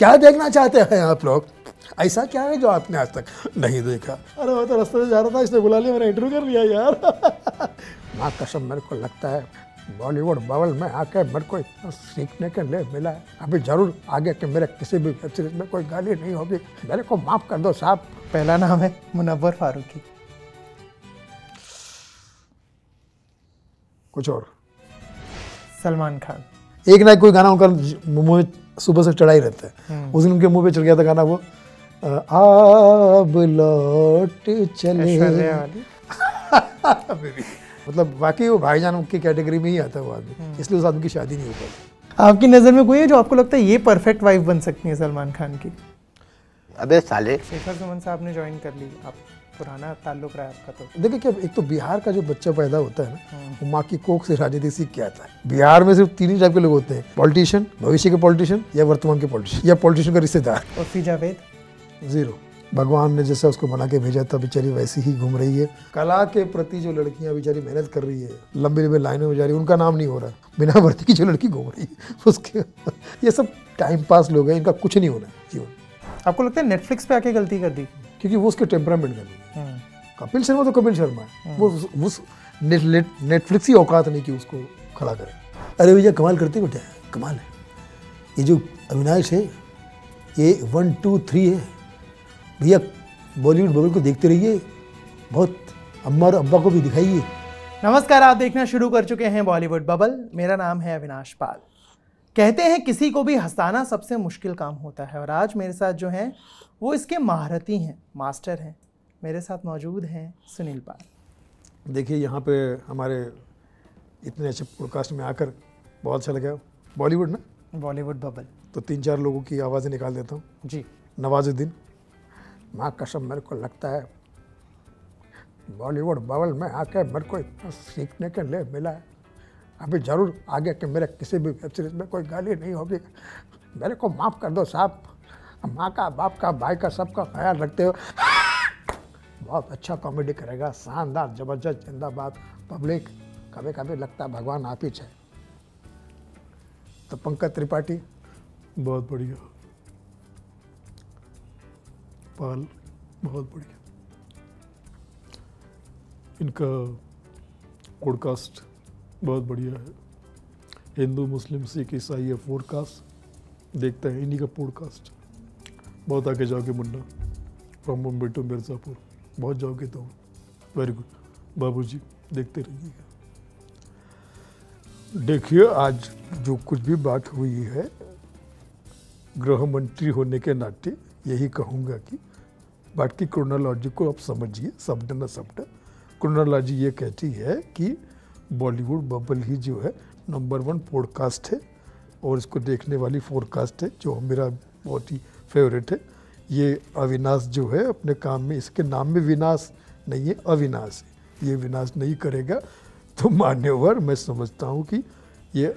क्या देखना चाहते हैं आप लोग? ऐसा क्या है जो आपने आज तक नहीं देखा? अरे वो तो रास्ते से जा रहा था इसने बुला लिया मैंने इंटरव्यू कर लिया यार। माँ कसम मेरे को लगता है बॉलीवुड बबल में आके मेरे को इतना सीखने के लिए मिला है। अभी ज़रूर आगे के मेरे किसी भी वेब सीरीज़ में कोई गाली नहीं होगी। मेरे को माफ़ कर दो साहब। पहला नाम है मुनव्वर फारूकी। कुछ और? सलमान खान। एक ना एक कोई गाना उनका मुँह में सुबह से चढ़ा ही रहता है। उस दिन उनके मुँह पे चढ़ गया था गाना वो अब लौट चले। मतलब वाकई वो भाईजान की कैटेगरी में ही आता है वो आदमी। इसलिए उस आदमी की शादी नहीं हो पाई आपकी नज़र में कोई है जो आपको लगता है ये परफेक्ट वाइफ बन सकती है सलमान खान की? अबे साले। शेखर सुमन साहब ने ज्वाइन कर ली आप पुराना ताल्लुक रहा है आपका तो? देखिए क्या एक तो बिहार का जो बच्चा पैदा होता है ना वो माँ की कोख से राजनीति सीख के आता है। बिहार में सिर्फ़ तीन ही टाइप के लोग होते हैं पॉलिटिशियन भविष्य के पॉलिटिशियन या वर्तमान के पॉलिटिशियन या पॉलिटिशियन का रिश्तेदार। और फिर जावेद ज़ीरो भगवान ने जैसा उसको बना के भेजा था बेचारी वैसी ही घूम रही है। कला के प्रति जो लड़कियाँ बेचारी मेहनत कर रही है लंबी लंबी लाइनों में जा रही है उनका नाम नहीं हो रहा। बिना भर्ती की जो लड़की घूम रही है उसके ये सब टाइम पास लोग हैं इनका कुछ नहीं होना जीवन। आपको लगता है नेटफ्लिक्स पे आके गलती कर दी? क्योंकि वो उसके टेम्परामेंट का नहीं है। कपिल शर्मा तो कपिल शर्मा है। वो उस- उस नेट, नेट, नेटफ्लिक्स ही औकात नहीं कि उसको खड़ा करे। अरे भैया कमाल करते बेटा। कमाल है। ये जो अविनाश है ये वन टू थ्री है। भैया बॉलीवुड बबल को देखते रहिए। बहुत अम्मा और अब्बा को भी दिखाइए। नमस्कार आप देखना शुरू कर चुके हैं बॉलीवुड बबल मेरा नाम है अविनाश पाल। कहते हैं किसी को भी हंसाना सबसे मुश्किल काम होता है। और आज मेरे साथ जो हैं वो इसके महारती हैं मास्टर हैं मेरे साथ मौजूद हैं सुनील पाल। देखिए यहाँ पे हमारे इतने अच्छे पॉडकास्ट में आकर बहुत अच्छा लगा। बॉलीवुड ना? बॉलीवुड बबल तो तीन चार लोगों की आवाज़ें निकाल देता हूँ। जी। नवाजुद्दीन माँ कसम मेरे को लगता है बॉलीवुड बबल में आके मेरे को इतना सीखने के लिए मिला है। अभी ज़रूर आगे कि मेरे किसी भी वेब सीरीज़ में कोई गाली नहीं होगी। मेरे को माफ़ कर दो साहब। माँ का, बाप का, भाई का सबका ख्याल रखते हो। बहुत अच्छा कॉमेडी करेगा। शानदार, ज़बरदस्त, जिंदाबाद। पब्लिक कभी कभी लगता है भगवान आप ही है तो पंकज त्रिपाठी। बहुत बढ़िया। पाल, बहुत बढ़िया। इनका पॉडकास्ट बहुत बढ़िया है। हिंदू, मुस्लिम, सिख, ईसाई है फोरकास्ट देखते हैं, इन्हीं का पॉडकास्ट बहुत आगे जाओगे मुन्ना फ्रॉम मुंबई टू मिर्ज़ापुर बहुत जाओगे तो वेरी गुड बाबूजी, देखते रहिएगा देखिए, आज जो कुछ भी बात हुई है, गृह मंत्री होने के नाते यही कहूँगा कि बात की क्रोनोलॉजी को आप समझिए शब्द न शब्द क्रोनोलॉजी ये कहती है कि बॉलीवुड बबल ही जो है नंबर वन पॉडकास्ट है और इसको देखने वाली फोरकास्ट है, जो मेरा बहुत ही फेवरेट है। ये अविनाश जो है अपने काम में, इसके नाम में विनाश नहीं है, अविनाश है। ये विनाश नहीं करेगा तो मान्यवर, मैं समझता हूँ कि ये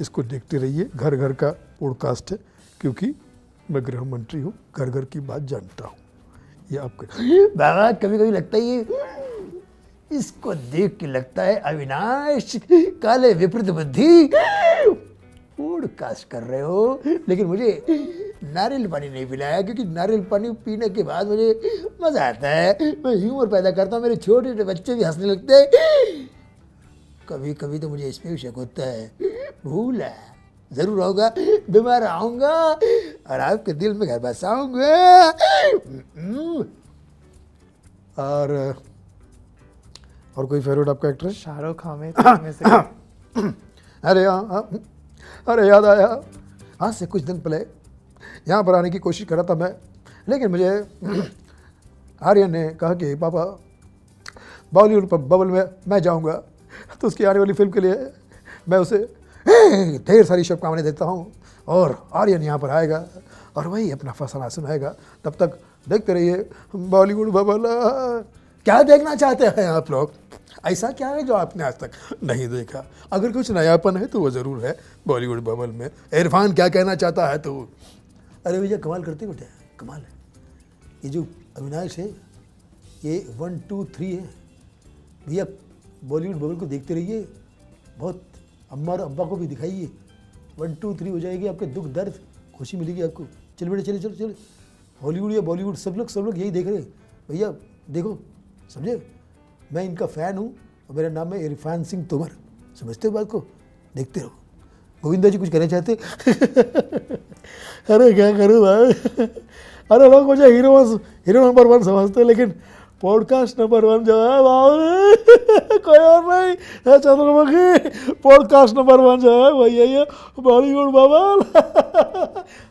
इसको देखते रहिए। घर घर का पॉडकास्ट है, क्योंकि मैं गृह मंत्री हूँ घर घर की बात जानता हूँ। ये आपके बाबा कभी कभी लगता है ये इसको देख के लगता है अविनाश, काले विपरीत बुद्धि। पॉडकास्ट कर रहे हो, लेकिन मुझे नारियल पानी नहीं पिलाया, क्योंकि नारियल पानी पीने के बाद मुझे मज़ा आता है। मैं ह्यूमर पैदा करता हूँ, मेरे छोटे छोटे बच्चे भी हंसने लगते हैं। कभी कभी तो मुझे इसमें भी शक होता है। भूल है। ज़रूर होगा, बीमार आऊँगा, और आपके दिल में घर बसाऊँगा। और और कोई फेवरेट आपका एक्टर है शाहरुख खान में से अरे हाँ हाँ, अरे याद आया। आज से कुछ दिन पहले यहाँ पर आने की कोशिश कर रहा था मैं लेकिन मुझे आर्यन ने कहा कि पापा बॉलीवुड पर बबल में मैं जाऊँगा। तो उसकी आने वाली फ़िल्म के लिए मैं उसे ढेर सारी शुभकामनाएँ देता हूँ और आर्यन यहाँ पर आएगा और वही अपना फसाना सुनाएगा। तब तक देखते रहिए बॉलीवुड बबल क्या देखना चाहते हैं आप लोग? ऐसा क्या है जो आपने आज तक नहीं देखा? अगर कुछ नयापन है तो वो ज़रूर है बॉलीवुड बबल में। इरफान क्या कहना चाहता है तो? अरे भैया, कमाल करते बेटे, कमाल है। ये जो अविनाश है, ये वन, टू, थ्री है। भैया, बॉलीवुड बबल को देखते रहिए, बहुत अम्मा और अब्बा को भी दिखाइए। वन, टू, थ्री हो जाएगी, आपके दुख, दर्द, खुशी मिलेगी आपको। चल बेटे चले चलो चलो हॉलीवुड या बॉलीवुड, सब लोग सब लोग यही देख रहे हैं। भैया, देखो, समझे? मैं इनका फ़ैन हूँ और मेरा नाम है इरफान सिंह तोमर। समझते हो बात को? देखते रहो। गोविंदा जी कुछ कहना चाहते? अरे क्या करूँ भाई? अरे लोग मुझे हीरो हीरो नंबर वन समझते हैं, लेकिन पॉडकास्ट नंबर वन जो है बाबू कोई और नहीं, है चंद्रमुखी। पॉडकास्ट नंबर वन जो है, वही है बॉलीवुड बबल।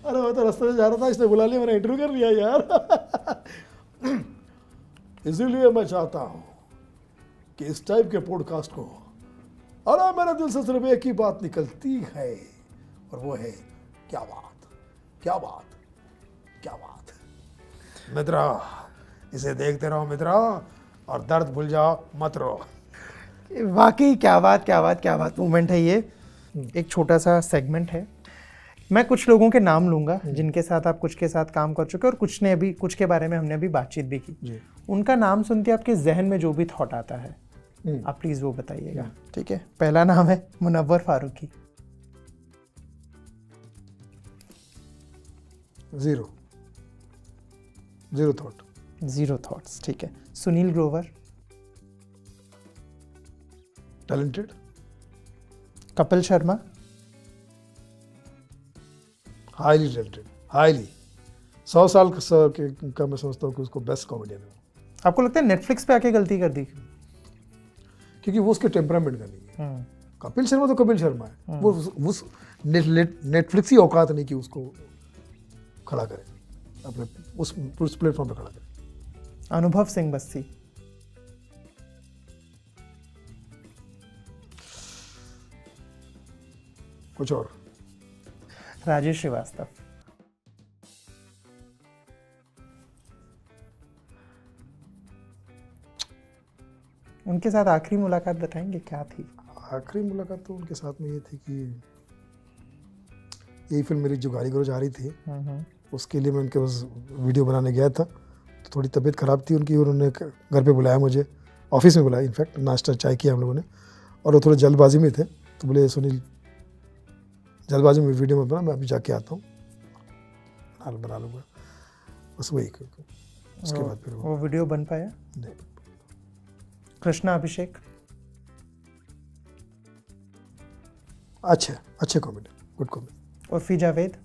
अरे मैं तो रास्ते में जा रहा था, इसने बुला लिया, मैंने इंटरव्यू कर लिया यार। इसीलिए मैं चाहता हूँ कि इस टाइप के पॉडकास्ट को अरे मेरे दिल से सिर्फ़ एक ही बात निकलती है और वो है क्या बात क्या बात क्या बात मित्रा इसे देखते रहो मित्रा और दर्द भूल जाओ मत रो। वाकई क्या बात क्या बात क्या बात। मूवमेंट है ये। एक छोटा सा सेगमेंट है। मैं कुछ लोगों के नाम लूँगा जिनके साथ आप कुछ के साथ काम कर चुके और कुछ ने अभी कुछ के बारे में हमने अभी बातचीत भी की। उनका नाम सुनते आपके जहन में जो भी थॉट आता है आप प्लीज़ वो बताइएगा। ठीक है। पहला नाम है Munawar Faruqui. Zero zero thought zero thoughts ठीक है। Sunil Grover. Talented Kapil Sharma. Highly talented highly सौ साल का स- के- का मैं समझता हूँ कि उसको बेस्ट कॉमेडियन है आपको लगता है नेटफ्लिक्स पे आके गलती कर दी? क्योंकि वो उसके टेम्परामेंट का नहीं है। हम्म, कपिल शर्मा तो कपिल शर्मा है। वो उस, उस नेट, नेट, नेटफ्लिक्स ही औकात नहीं कि उसको खड़ा करे। अपने उस उस प्लेटफॉर्म पर खड़ा करे। अनुभव सिंह बस्सी। कुछ और? राजेश श्रीवास्तव। उनके साथ आखिरी मुलाकात बताएँगे क्या थी? आखिरी मुलाकात तो उनके साथ में ये थी कि यही फ़िल्म मेरी जो गाड़ी गरोज आ रही थी हम्म, हम्म, उसके लिए मैं उनके पास वीडियो बनाने गया था। तो थोड़ी तबीयत ख़राब थी उनकी और उन्होंने घर पे बुलाया मुझे ऑफ़िस में बुलाया इनफैक्ट नाश्ता चाय किया हम लोगों ने। और वो थोड़े जल्दबाजी में थे तो बोले सुनील जल्दबाजी में वीडियो में बना मैं अभी जाके आता हूँ। बना लूँगा। बस वही उसके बाद फिर वो वीडियो बन पाया? नहीं। कृष्णा अभिषेक अच्छे अच्छे comedy good comedy Urfi Javed.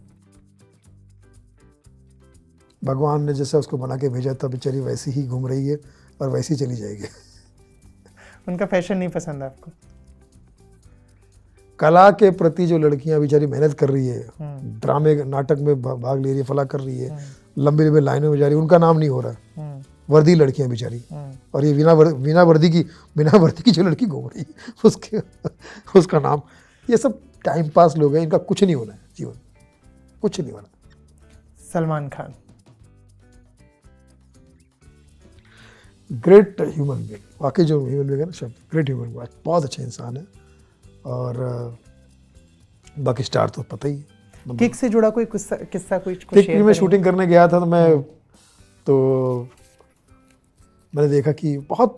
भगवान ने जैसे उसको बना के भेजा था बेचारी वैसी ही घूम रही है और वैसी ही चली जाएगी। उनका फ़ैशन नहीं पसंद आपको? कला के प्रति जो लड़कियाँ बेचारी मेहनत कर रही है हम्म, ड्रामे नाटक में भाग ले रही है फला कर रही है लंबी लंबी लाइनों में जा रही है उनका नाम नहीं हो रहा। है हम्म, वर्दी लड़कियाँ बेचारी। हम्म, और ये बिना वर, बिना वर्दी की बिना वर्दी की जो लड़की घूम रही है उसके उसका नाम। ये सब टाइम पास लोग हैं इनका कुछ नहीं होना है जीवन। कुछ नहीं होना। Salman Khan. Great human being वाकई जो ह्यूमन बींग है ना शब्द। ग्रेट ह्यूमन बींग बहुत अच्छे इंसान है। और बाकी स्टार तो पता ही है। किक से जुड़ा कोई किस्सा किस्सा कोई कुछ किक में शूटिंग करने गया था तो मैं तो मैंने देखा कि बहुत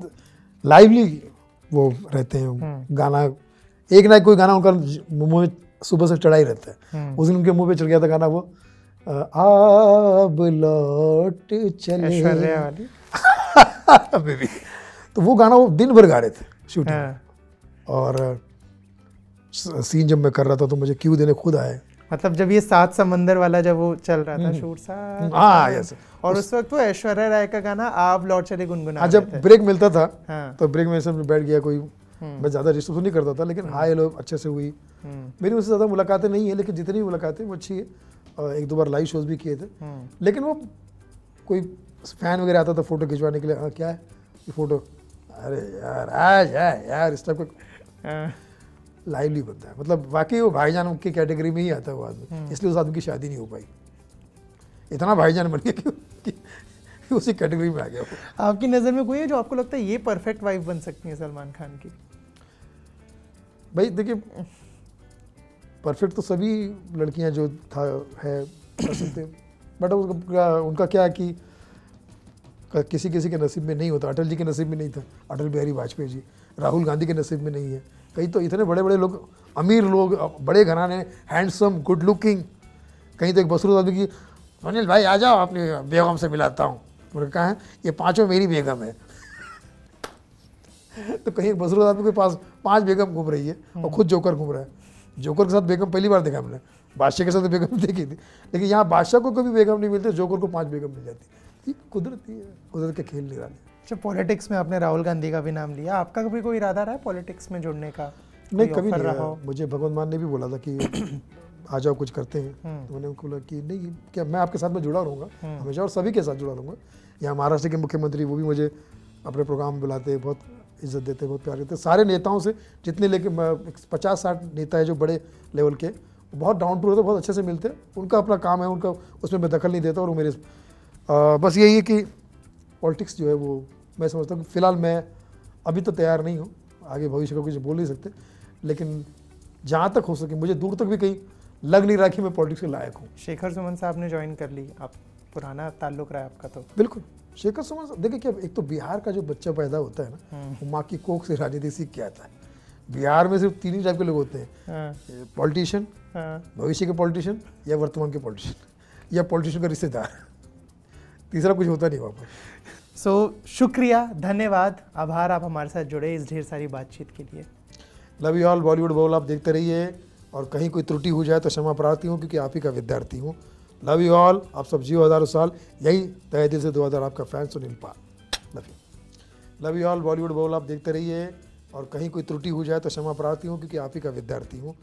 लाइवली वो रहते हैं गाना। एक ना एक कोई गाना उनका मुँह में सुबह से चढ़ा ही रहता है। उस दिन उनके मुँह पे चढ़ गया था गाना वो अब लौट चले। बेबी तो वो गाना वो दिन भर गा रहे थे शूटिंग हाँ, और सीन जब मैं कर रहा था तो मुझे क्यू देने खुद आए। मतलब जब ये सात समंदर वाला जब वो चल रहा था शूट सा हाँ यस और उस वक्त वो ऐश्वर्या राय का गाना आप लौट चले गुनगुना हाँ जब ब्रेक मिलता था हाँ। तो ब्रेक में से बैठ गया कोई मैं ज़्यादा रिश्ते तो नहीं करता था लेकिन हाय हेलो अच्छे से हुई। हम्म, मेरी उससे ज़्यादा मुलाकातें नहीं है लेकिन जितनी मुलाकातें वो अच्छी है। और एक दो बार लाइव शोज़ भी किए थे। हम्म, लेकिन वो कोई फ़ैन वगैरह आता था फ़ोटो खिंचवाने के लिए हाँ क्या है ये फ़ोटो अरे यार आज है यार इस टाइप का लाइवली बनता है। मतलब वाकई वो भाईजान की कैटेगरी में ही आता है वो आदमी। इसलिए उस आदमी की शादी नहीं हो पाई। इतना भाईजान बन गया कि, उसी कैटेगरी में आ गया आपकी नज़र में कोई है जो आपको लगता है ये परफेक्ट वाइफ बन सकती है सलमान खान की? भाई देखिए परफेक्ट तो सभी लड़कियाँ जो था है कर सकते बट उनका उनका क्या है कि किसी किसी के नसीब में नहीं होता। अटल जी के नसीब में नहीं था। अटल बिहारी वाजपेयी जी। राहुल गांधी के नसीब में नहीं है। कई तो इतने बड़े बड़े लोग, अमीर लोग, बड़े घराने हैंडसम गुड लुकिंग कहीं तो एक बसरूद आदमी की अनिल भाई, आ जाओ, अपनी बेगम से मिलाता हूँ। मैंने कहा, है? ये पाँचों मेरी बेगम है। तो कहीं बसरूद आदमी के पास पाँच बेगम घूम रही है और खुद जोकर घूम रहा है। जोकर के साथ बेगम पहली बार देखा हमने। बादशाह के साथ बेगम देखी थी। लेकिन यहाँ बादशाह को कभी बेगम नहीं मिलती, जोकर को पाँच बेगम मिल जाती। कुदरती है, कुदरत के खेल निराले अच्छा पॉलिटिक्स में आपने राहुल गांधी का भी नाम लिया। आपका कभी कोई इरादा रहा है पॉलिटिक्स में जुड़ने का? नहीं कभी नहीं रहा मुझे भगवंत मान ने भी बोला था कि आ जाओ कुछ करते हैं। तो मैंने उनको बोला कि नहीं क्या मैं आपके साथ में जुड़ा रहूँगा? हमेशा और सभी के साथ जुड़ा रहूँगा। यहाँ महाराष्ट्र के मुख्यमंत्री वो भी मुझे अपने प्रोग्राम में बुलाते हैं बहुत इज़्ज़त देते बहुत प्यार करते हैं। सारे नेताओं से जितने लेके पचास साठ नेता है जो बड़े लेवल के बहुत डाउन टू होते बहुत अच्छे से मिलते उनका अपना काम है उनका उसमें मैं दखल नहीं देता और वो मेरे आ, बस यही है कि पॉलिटिक्स जो है वो मैं समझता हूँ कि फ़िलहाल मैं अभी तो तैयार नहीं हूँ आगे भविष्य का कुछ बोल नहीं सकते लेकिन जहाँ तक हो सके मुझे दूर तक भी कहीं लग नहीं रहा कि मैं पॉलिटिक्स के लायक हूँ। शेखर सुमन साहब ने ज्वाइन कर ली आप पुराना ताल्लुक रहा है आपका तो। बिल्कुल शेखर सुमन साहब देखिए क्या एक तो बिहार का जो बच्चा पैदा होता है ना वो माँ की कोख से राजनीति सीख के आता है। बिहार में सिर्फ़ तीन ही टाइप के लोग होते हैं हाँ। पॉलिटिशियन हाँ। भविष्य के पॉलिटिशियन या वर्तमान के पॉलिटिशियन या पॉलिटिशियन का रिश्तेदार। तीसरा कुछ होता नहीं वहाँ पर। सो शुक्रिया धन्यवाद आभार आप हमारे साथ जुड़े इस ढेर सारी बातचीत के लिए। Love you all Bollywood bowl आप देखते रहिए और कहीं कोई त्रुटि हो जाए तो क्षमा प्रार्थी हूँ क्योंकि आप ही का विद्यार्थी हूँ। लव यू ऑल आप सब जियो हज़ारों साल यही तय दिल से दो हज़ार आपका fan Sunil Pal love you love you all Bollywood bowl आप देखते रहिए और कहीं कोई त्रुटि हो जाए तो क्षमा प्रार्थी हूँ क्योंकि आप ही का विद्यार्थी हूँ।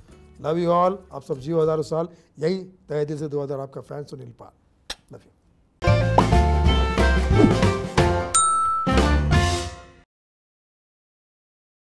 लव यू ऑल आप सब जियो हज़ारों साल यही तय दिल से दो हज़ार आपका फ़ैन सुनील पाल